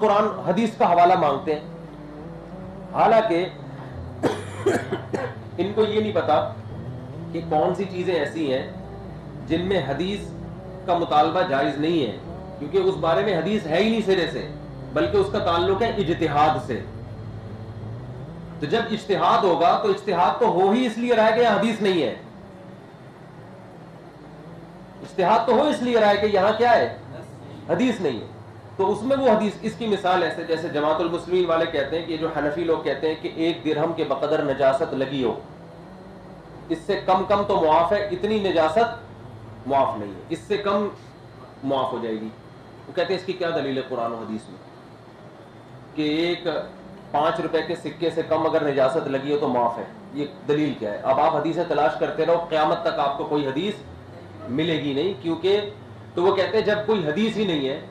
कुरान हदीस का हवाला मांगते हैं। हालाँकि, इनको ये नहीं पता कि कौन सी चीज़ें ऐसी हैं जिनमें हदीस का मुतालबा जायज़ नहीं है, क्योंकि उस बारे में हदीस है ही नहीं सिरे से, बल्कि उसका ताल्लुक है इजतिहाद से। तो जब इश्तिहाद होगा तो इश्तिहाद तो हो ही इसलिए रहा है कि हदीस नहीं है। इश्तिहाद तो हो इसलिए रहा है कि यहाँ क्या है? हदीस नहीं है। तो उसमें वो हदीस, इसकी मिसाल ऐसे, जैसे जमातुल मुस्लिमीन वाले कहते हैं कि जो हनफी लोग कहते हैं कि एक दिरहम के बकदर नजासत लगी हो। इससे कम कम तो मुआफ है, इतनी नजासत मुआफ नहीं है। इससे कम मुआफ हो जाएगी। वो कहते हैं इसकी क्या दलील है कुरान हदीस में? कि एक पाँच रुपए के सिक्के से कम अगर निजासत लगी हो तो माफ़ है। ये दलील क्या है? अब आप हदीसें तलाश करते रहो, क्यामत तक आपको कोई हदीस मिलेगी नहीं, क्योंकि तो वो कहते हैं जब कोई हदीस ही नहीं है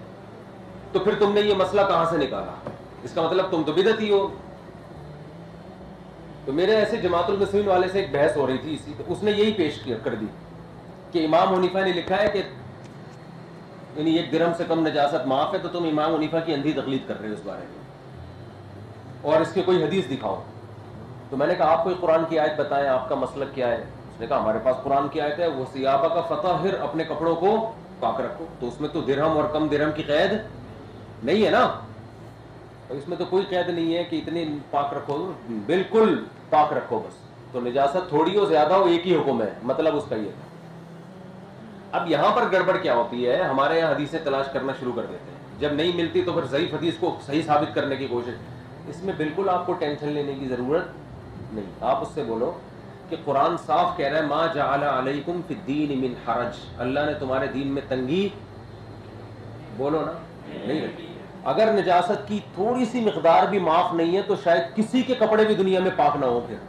तो फिर तुमने ये मसला कहाँ से निकाला? इसका मतलब तुम तो बिदत ही हो। तो मेरे ऐसे जमातुल मुस्लिम वाले से एक बहस हो रही थी इसी तो उसने यही पेश कर दी कि इमाम हनीफा ने लिखा है कि यानी एक दिरहम से कम नजासत माफ़ है तो तुम इमाम हनीफा की अंधी तकलीद कर रहे हो इस बारे में। और इसके कोई हदीस दिखाओ। तो मैंने कहा आप कोई कुरान की आयत बताएँ, आपका मसलक क्या है? उसने कहा, हमारे पास कुरान की आयत है, वो सियाबा का फतह अपने कपड़ों को पाक रखो। तो उसमें तो दिरहम और कम दिरहम की कैद नहीं है ना? तो इसमें तो कोई कैद नहीं है कि इतनी पाक रखो। बिल्कुल पाक रखो बस। तो निजासत थोड़ी हो, ज़्यादा हो, एक ही हुक्म है। मतलब उसका ये अब यहाँ पर गड़बड़ क्या होती है? हमारे यहाँ हदीसें तलाश करना शुरू कर देते हैं। जब नहीं मिलती तो फिर सही हदीस को सही साबित करने की कोशिश। इसमें बिल्कुल आपको टेंशन लेने की ज़रूरत नहीं। आप उससे बोलो कि कुरान साफ़ कह रहा है, माँ जाकुम फिद्दीन मिन हरज। अल्लाह ने तुम्हारे दीन में तंगी। बोलो ना। नहीं रखी अगर निजासत की थोड़ी सी मकदार भी माफ़ नहीं है तो शायद किसी के कपड़े भी दुनिया में पाक ना हो फिर।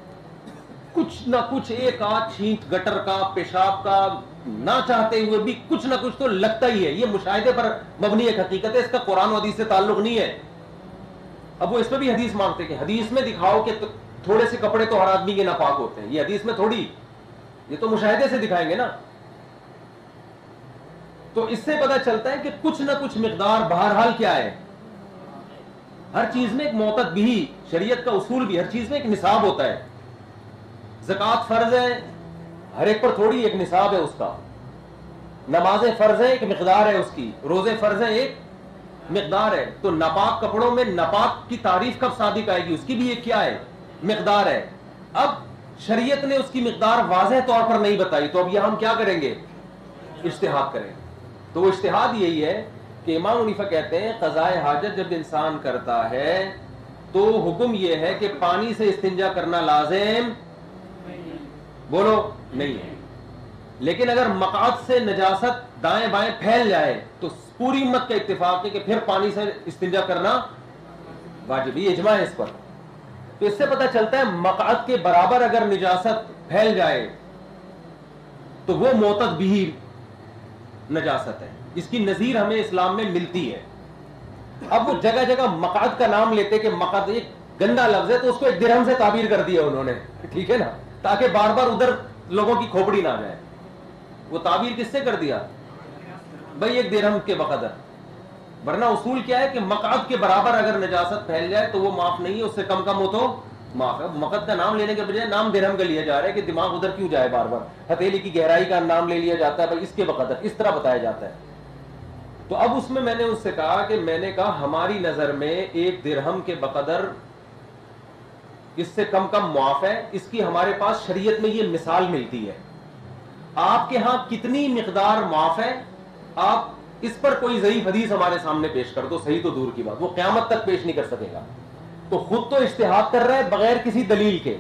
कुछ ना कुछ एक आध छींक गटर का, पेशाब का ना चाहते हुए भी कुछ ना कुछ तो लगता ही है। ये मुशाहिदे पर मबनी एक हकीकत है, इसका कुरान हदीस से ताल्लुक नहीं है। अब वो इसमें भी हदीस मांगते कि हदीस में दिखाओ कि तो थोड़े से कपड़े तो हर आदमी के नापाक होते हैं। ये हदीस में थोड़ी, ये तो मुशाहिदे से दिखाएँगे ना। तो इससे पता चलता है कि कुछ ना कुछ मकदार बहरहाल क्या है। हर चीज़ में एक मोतद भी, शरीयत का उसूल भी, हर चीज़ में एक निसाब होता है। जक़ात फ़र्ज़ है, हर एक पर थोड़ी एक निसाब है उसका। नमाजें फ़र्ज़ है, एक मकदार है उसकी। रोज़े फ़र्ज़ है, एक मकदार है। तो नापाक कपड़ों में नापाक की तारीफ़ कब सादिक आएगी? उसकी भी एक क्या है? मकदार है। अब शरीयत ने उसकी मकदार वाजह तौर पर नहीं बताई तो अब यह हम क्या करेंगे? इश्तेहाद करें। तो वो इश्तेहाद यही है कि इमाम मुनीफा कहते हैं, कजाए हाजत जब इंसान करता है तो हुक्म यह है कि पानी से इस्तिंजा करना लाजिम बोलो, नहीं है। लेकिन अगर मकाद से नजासत दाएँ बाएँ फैल जाए तो पूरी उम्मत का इत्तेफाक है कि फिर पानी से इस्तिंजा करना वाजिब ये इजमा है इस पर। तो इससे पता चलता है मकाद के बराबर अगर निजासत फैल जाए तो वो मोतद भी नजासत है। इसकी नजीर हमें इस्लाम में मिलती है। अब वो जगह जगह मकाद का नाम लेते कि मकाद एक गंदा लफ्ज है तो उसको एक दिरहम से ताबीर कर दिया उन्होंने। ठीक है ना? ताकि बार बार उधर लोगों की खोपड़ी ना जाए। वो ताबीर किससे कर दिया? भाई एक दिरहम के बकदर। वरना उसूल क्या है कि मकाद के बराबर अगर नजासत फैल जाए तो वो माफ़ नहीं है, उससे कम कम हो तो माफ़ है, मकद का नाम लेने के बजाय नाम दिरहम का लिया जा रहा है कि दिमाग उधर क्यों जाए बार बार हथेली की गहराई का नाम ले लिया जाता है इसके बकदर, इस तरह बताया जाता है। तो अब उसमें मैंने उससे कहा कि मैंने कहा, हमारी नज़र में एक दिरहम के बकदर, इससे कम कम मुआफ है, इसकी हमारे पास शरीयत में ये मिसाल मिलती है। आपके यहाँ कितनी मकदार माफ़ है, आप इस पर कोई जयीफ हदीस हमारे सामने पेश कर दो, सही तो दूर की बात, वो क्यामत तक पेश नहीं कर सकेगा। तो खुद तो इश्तेहाद कर रहे हैं बगैर किसी दलील के।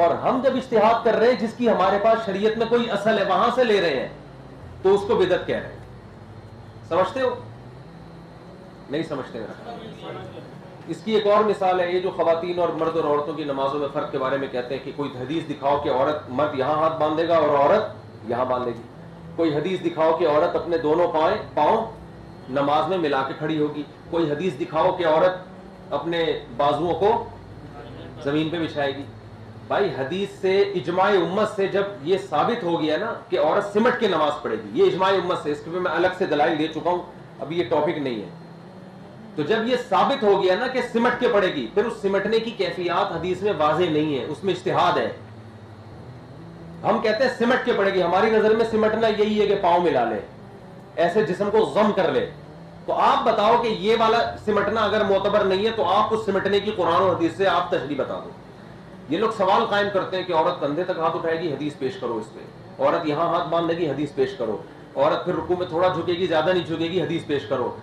और हम जब इश्तेहाद कर रहे हैं, जिसकी हमारे पास शरीयत में कोई असल है, वहाँ से ले रहे हैं तो उसको बिदत कह रहे हैं। समझते हो? नहीं समझते इसकी एक और मिसाल है, ये जो खातन और मर्द और औरतों की नमाजों में फ़र्क के बारे में कहते हैं कि कोई हदीस दिखाओ कि औरत मर्द यहाँ हाथ बांधेगा और औरत यहाँ बांधेगी। कोई हदीस दिखाओ कि औरत अपने दोनों पाए, पाँव नमाज़ में मिला के खड़ी होगी। कोई हदीस दिखाओ कि औरत अपने बाजुओं को ज़मीन पे बिछाएगी। भाई, हदीस से इजमाय उम्मत से जब ये साबित हो गया ना कि औरत सिमट के नमाज़ पढ़ेगी, ये इजमाय उम्मत से, इसके मैं अलग से दलाइल दे चुका हूँ, अभी ये टॉपिक नहीं है। तो जब ये साबित हो गया ना कि सिमट के पड़ेगी फिर उस सिमटने की कैफियत हदीस में वाजे नहीं है, उसमें इश्तिहाद है। हम कहते हैं सिमट के पड़ेगी हमारी नज़र में सिमटना यही है कि पाँव मिला ले, ऐसे जिसम को जम कर ले। तो आप बताओ कि ये वाला सिमटना अगर मोतबर नहीं है तो आप उस सिमटने की कुरान और हदीस से आप तशरी बता दो। ये लोग सवाल कायम करते हैं कि औरत कंधे तक हाथ उठाएगी, हदीस पेश करो इस पर औरत यहाँ हाथ बांधेगी, हदीस पेश करो। औरत फिर रुकू में थोड़ा झुकेगी, ज़्यादा नहीं झुकेगी, हदीस पेश करो।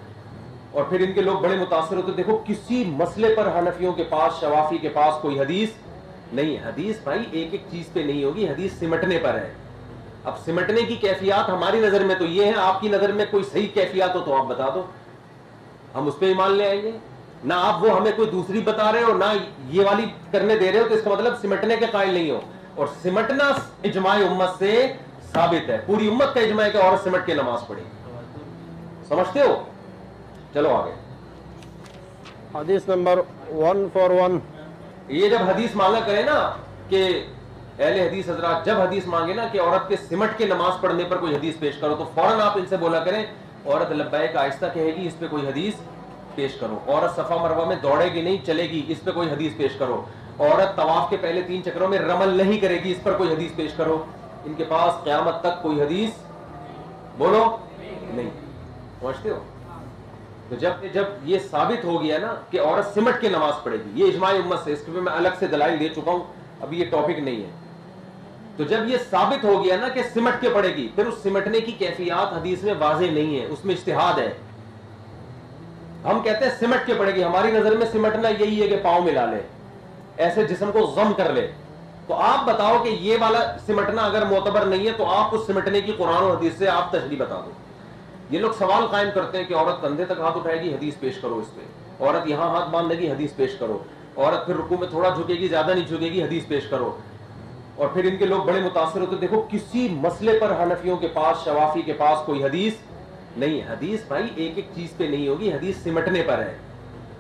और फिर इनके लोग बड़े मुतासर होते देखो, किसी मसले पर हनफियों के पास, शवाफी के पास कोई हदीस नहीं हदीस भाई एक एक चीज़ पे नहीं होगी, हदीस सिमटने पर है। अब सिमटने की कैफियत हमारी नज़र में तो ये है आपकी नज़र में कोई सही कैफियत हो तो आप बता दो। हम उस पर ईमान ले आएँगे। ना आप वो हमें कोई दूसरी बता रहे हो ना ये वाली करने दे रहे हो तो इसका मतलब सिमटने के कायल नहीं हो। और सिमटना इजमाय उम्मत से साबित है। पूरी उम्मत का इजमाय का और सिमट के नमाज़ पढ़ी। समझते हो? चलो आगे। हदीस नंबर वन फॉर वन। ये जब हदीस मांगा करे ना कि अहले हदीस हजरात, जब हदीस मांगे ना कि औरत के सिमट के नमाज़ पढ़ने पर कोई हदीस पेश करो तो फ़ौरन आप इनसे बोला करें, औरत लब्बैक आहिस्ता कहेगी, इस पर कोई हदीस पेश करो। औरत सफ़ा मरवा में दौड़ेगी नहीं, चलेगी, इस पर कोई हदीस पेश करो। औरत तवाफ के पहले तीन चक्रों में रमल नहीं करेगी, इस पर कोई हदीस पेश करो। इनके पास क्यामत तक कोई हदीस बोलो नहीं। समझते हो? तो जब जब ये साबित हो गया ना कि औरत सिमट के नमाज़ पढ़ेगी, ये इजमाई उम्मत से, इसके मैं अलग से दलाइल दे चुका हूँ अभी ये टॉपिक नहीं है। तो जब ये साबित हो गया ना कि सिमट के पड़ेगी, फिर उस सिमटने की कैफियत हदीस में वाजे नहीं है, उसमें इश्तिहाद है। हम कहते हैं सिमट के पड़ेगी, हमारी नज़र में सिमटना यही है कि पाँव मिला ले, ऐसे जिसम को जम कर ले। तो आप बताओ कि ये वाला सिमटना अगर मोतबर नहीं है तो आप उस सिमटने की कुरान और हदीस से आप तशरी बता दो। ये लोग सवाल कायम करते हैं कि औरत कंधे तक हाथ उठाएगी, हदीस पेश करो इस पे। औरत यहाँ हाथ बाँध बांधेगी, हदीस पेश करो। औरत फिर रुकू में थोड़ा झुकेगी, ज़्यादा नहीं झुकेगी, हदीस पेश करो। और फिर इनके लोग बड़े मुतासर होते, देखो, किसी मसले पर हनफियों के पास, शवाफी के पास कोई हदीस नहीं हदीस भाई एक एक चीज़ पे नहीं होगी, हदीस सिमटने पर है।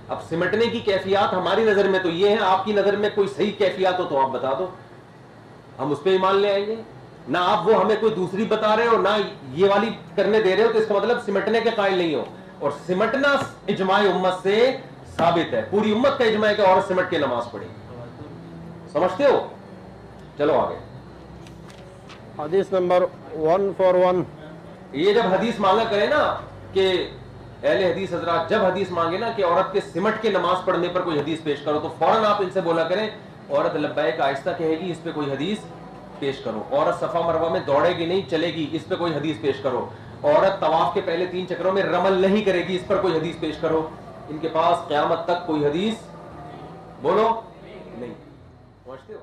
अब सिमटने की कैफियत हमारी नज़र में तो ये है, आपकी नज़र में कोई सही कैफियत हो तो आप बता दो। हम उस पर ईमान ले आएँगे। ना आप वो हमें कोई दूसरी बता रहे हो, ना ये वाली करने दे रहे हो तो इसका मतलब सिमटने के कायल नहीं हो। और सिमटना इजमाय उम्मत से साबित है। पूरी उम्मत का इजमाय का और सिमट के नमाज़ पढ़ी। समझते हो? चलो आगे। हदीस नंबर वन फोर वन। ये जब हदीस मांगा करे ना कि अहले हदीस हजरात जब हदीस मांगे ना कि औरत के सिमट के नमाज़ पढ़ने पर कोई हदीस पेश करो तो फ़ौरन आप इनसे बोला करें औरत लब्बैक आहिस्ता कहेगी इस पे कोई हदीस पेश करो। औरत सफ़ा मरवा में दौड़ेगी नहीं चलेगी इस पे कोई हदीस पेश करो। औरत तवाफ के पहले तीन चक्रों में रमल नहीं करेगी इस पर कोई हदीस पेश करो। इनके पास क्यामत तक कोई हदीस? बोलो। नहीं। पहुँचते हो?